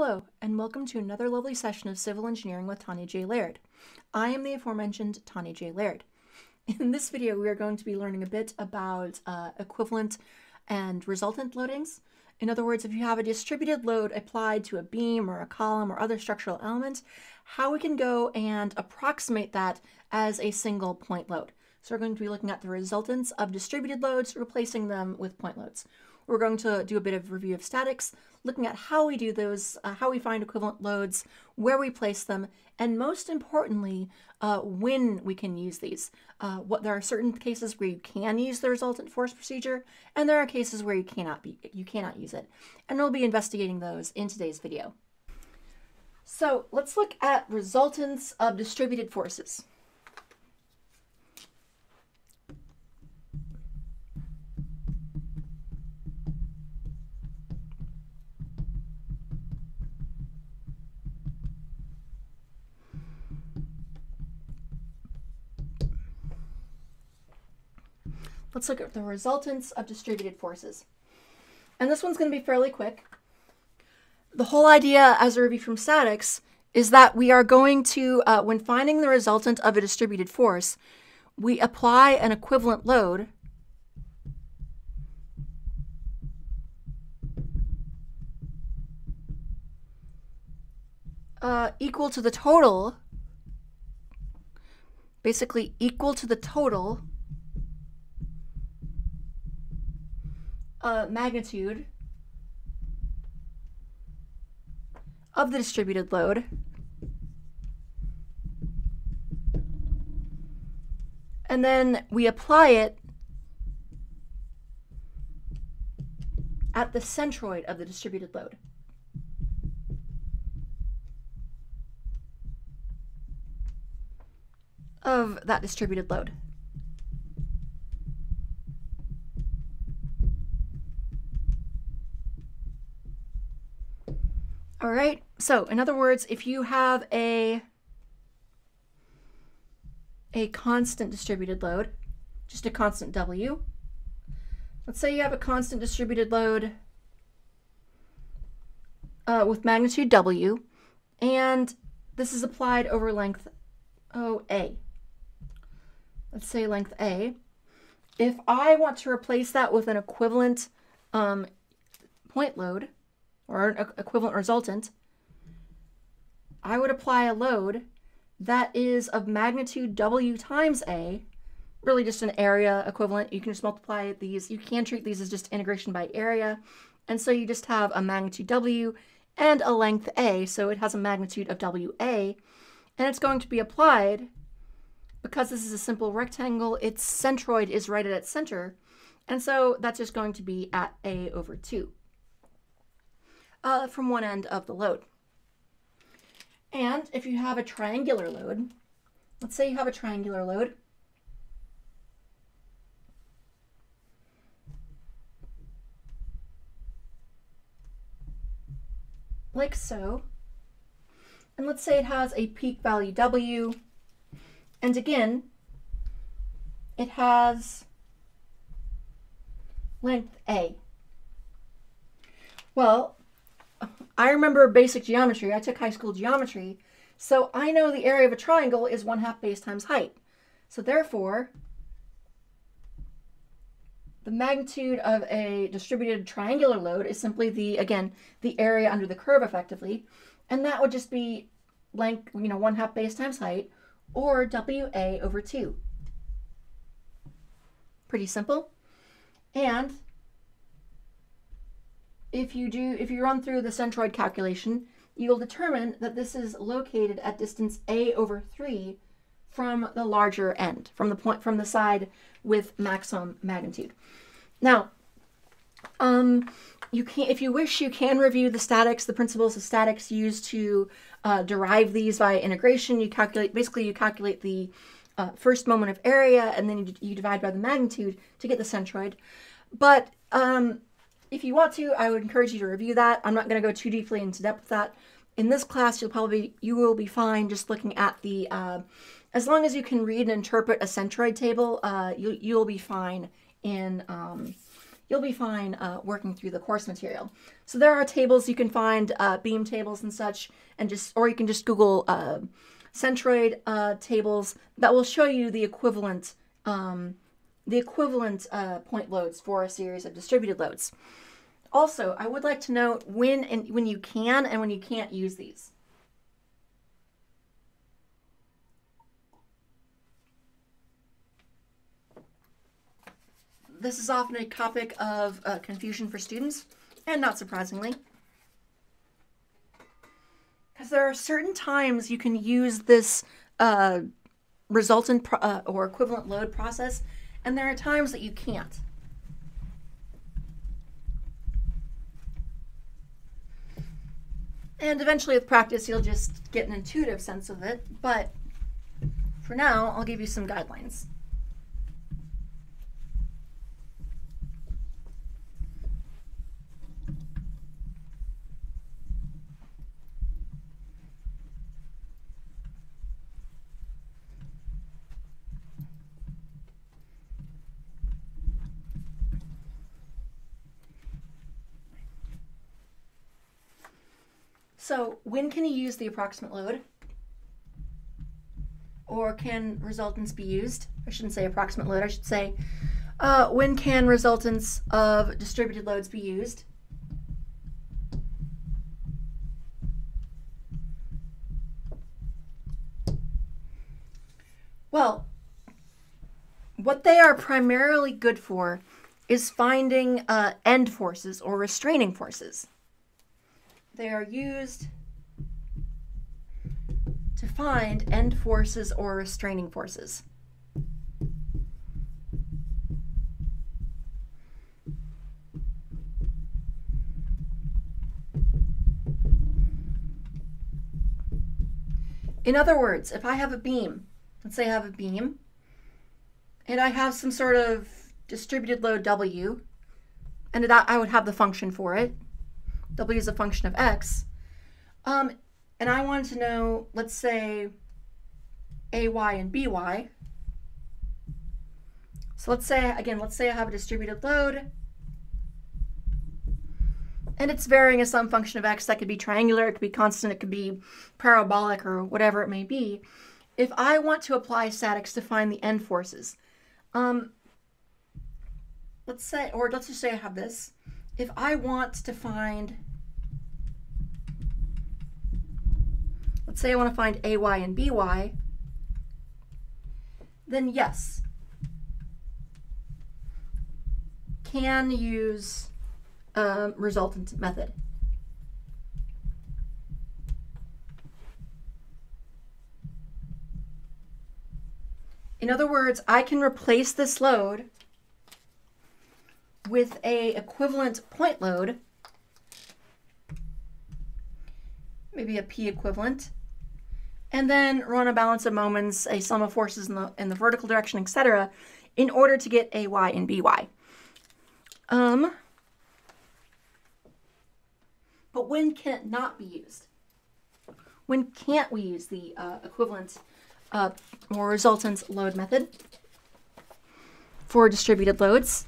Hello, and welcome to another lovely session of Civil Engineering with Tanya J. Laird. I am the aforementioned Tanya J. Laird. In this video, we are going to be learning a bit about uh, equivalent and resultant loadings. In other words, if you have a distributed load applied to a beam or a column or other structural element, how we can go and approximate that as a single point load. So we're going to be looking at the resultants of distributed loads, replacing them with point loads. We're going to do a bit of review of statics, looking at how we do those, uh, how we find equivalent loads, where we place them, and most importantly, uh, when we can use these. Uh, what there are certain cases where you can use the resultant force procedure, and there are cases where you cannot be, you cannot use it. And we'll be investigating those in today's video. So let's look at resultants of distributed forces. Let's look at the resultants of distributed forces. And this one's going to be fairly quick. The whole idea as a review from statics is that we are going to, uh, when finding the resultant of a distributed force, we apply an equivalent load uh, equal to the total, basically equal to the total uh, magnitude of the distributed load and then we apply it at the centroid of the distributed load. of that distributed load. All right. So, in other words, if you have a a constant distributed load, just a constant W. Let's say you have a constant distributed load uh, with magnitude W, and this is applied over length OA. Let's say length A. If I want to replace that with an equivalent um, point load, or an equivalent resultant, I would apply a load that is of magnitude W times A, really just an area equivalent. You can just multiply these. You can treat these as just integration by area. And so you just have a magnitude W and a length A, so it has a magnitude of WA, and it's going to be applied because this is a simple rectangle, its centroid is right at its center, and so that's just going to be at A over 2 uh, from one end of the load. And if you have a triangular load, let's say you have a triangular load, like so. And let's say it has a peak value W. And again, it has length A. Well, I remember basic geometry. I took high school geometry. So I know the area of a triangle is 1 half base times height. So therefore, the magnitude of a distributed triangular load is simply the, again, the area under the curve effectively. And that would just be length, you know, 1 half base times height, or WA over 2. Pretty simple. And if you do, if you run through the centroid calculation, you'll determine that this is located at distance a over 3 from the larger end, from the point from the side with maximum magnitude. Now, um, you can, if you wish, you can review the statics, the principles of statics used to uh, derive these via integration. You calculate, basically, you calculate the uh, first moment of area, and then you, you, divide by the magnitude to get the centroid. But um, if you want to, I would encourage you to review that. I'm not going to go too deeply into depth with that. In this class, you'll probably you will be fine just looking at the. Uh, as long as you can read and interpret a centroid table, uh, you you'll be fine in um, you'll be fine uh, working through the course material. So there are tables you can find, uh, beam tables and such, and just or you can just Google uh, centroid uh, tables that will show you the equivalent um, the equivalent uh, point loads for a series of distributed loads. Also, I would like to note when and when you can and when you can't use these. This is often a topic of uh, confusion for students, and not surprisingly. Because there are certain times you can use this uh, resultant uh, or equivalent load process, and there are times that you can't. And eventually, with practice, you'll just get an intuitive sense of it. But for now, I'll give you some guidelines. So when can you use the approximate load? Or can resultants be used? I shouldn't say approximate load, I should say uh, when can resultants of distributed loads be used? Well, what they are primarily good for is finding uh, end forces or restraining forces. They are used to find end forces or restraining forces. In other words, if I have a beam, let's say I have a beam, and I have some sort of distributed load W, and that I would have the function for it, W is a function of x. Um, and I wanted to know, let's say, AY and BY. So let's say, again, let's say I have a distributed load and it's varying as some function of x that could be triangular, it could be constant, it could be parabolic or whatever it may be. If I want to apply statics to find the end forces, um, let's say, or let's just say I have this. If I want to find let's say I want to find AY and BY, then yes, can use um, resultant method. In other words, I can replace this load with a equivalent point load, maybe a P equivalent, and then run a balance of moments, a sum of forces in the, in the vertical direction, etc., in order to get AY and BY. Um, but when can it not be used? When can't we use the uh, equivalent uh, or resultant load method for distributed loads?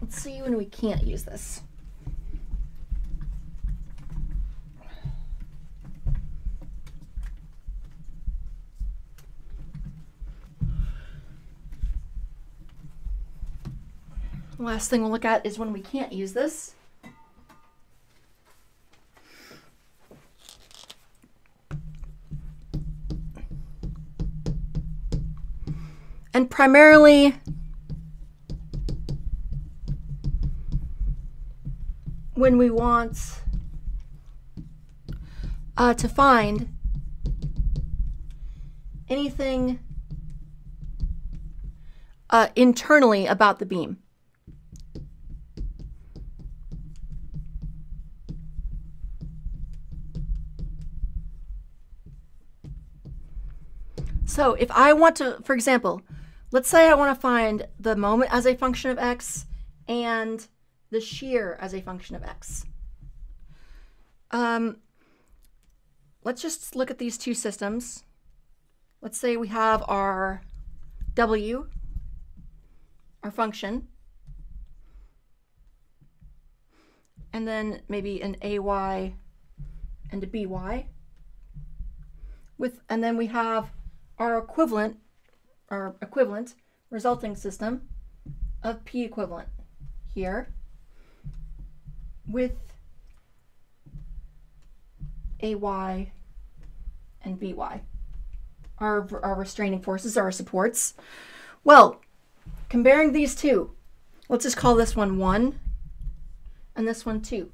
Let's see when we can't use this. Last thing we'll look at is when we can't use this. And primarily when we want uh, to find anything uh, internally about the beam. So if I want to, for example, let's say I want to find the moment as a function of x and the shear as a function of x. Um, let's just look at these two systems. Let's say we have our w, our function, and then maybe an ay and a by. With and then we have our equivalent, our equivalent resulting system of p equivalent here with AY and BY. Our, our restraining forces our supports. Well, comparing these two, let's just call this one 1 and this one 2.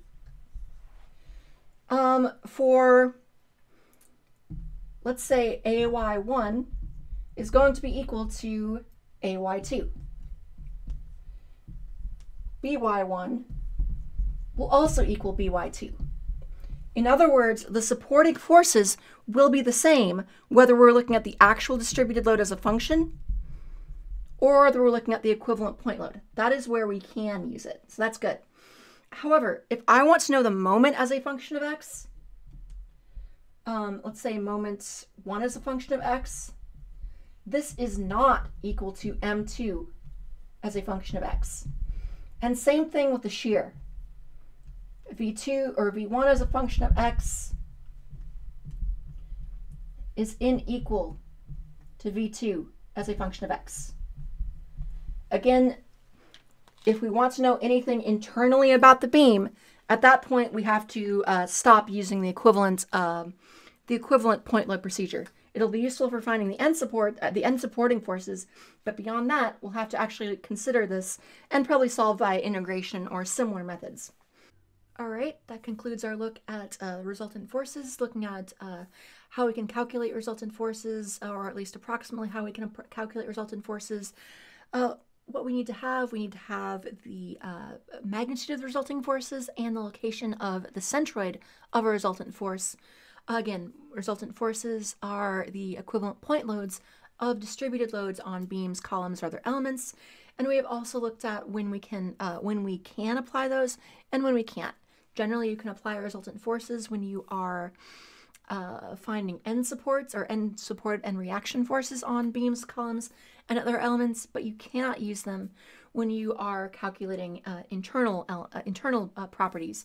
Um, for, let's say AY1 is going to be equal to AY2. BY1 will also equal BY2. In other words, the supporting forces will be the same whether we're looking at the actual distributed load as a function or whether we're looking at the equivalent point load. That is where we can use it. So that's good. However, if I want to know the moment as a function of x, um, let's say moment 1 is a function of x, this is not equal to m2 as a function of x. And same thing with the shear. V2 or v1 as a function of x is unequal to v2 as a function of x. Again, if we want to know anything internally about the beam, at that point we have to uh, stop using the equivalent, uh, the equivalent point load procedure. It'll be useful for finding the end support, uh, the end supporting forces, but beyond that, we'll have to actually consider this and probably solve by integration or similar methods. All right, that concludes our look at uh, resultant forces, looking at uh, how we can calculate resultant forces, or at least approximately how we can calculate resultant forces. Uh, what we need to have, we need to have the uh, magnitude of the resulting forces and the location of the centroid of a resultant force. Again, resultant forces are the equivalent point loads of distributed loads on beams, columns, or other elements. And we have also looked at when we can uh, when we can apply those and when we can't. Generally, you can apply resultant forces when you are uh, finding end supports or end support and reaction forces on beams, columns, and other elements, but you cannot use them when you are calculating uh, internal uh, internal uh, properties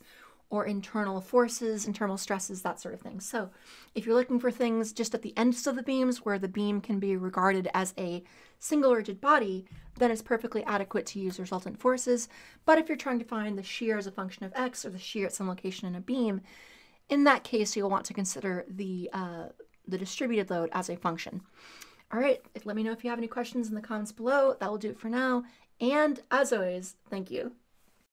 or internal forces, internal stresses, that sort of thing. So if you're looking for things just at the ends of the beams where the beam can be regarded as a single rigid body, then it's perfectly adequate to use resultant forces. But if you're trying to find the shear as a function of x or the shear at some location in a beam, in that case, you'll want to consider the, uh, the distributed load as a function. All right, let me know if you have any questions in the comments below. That will do it for now. And as always, thank you.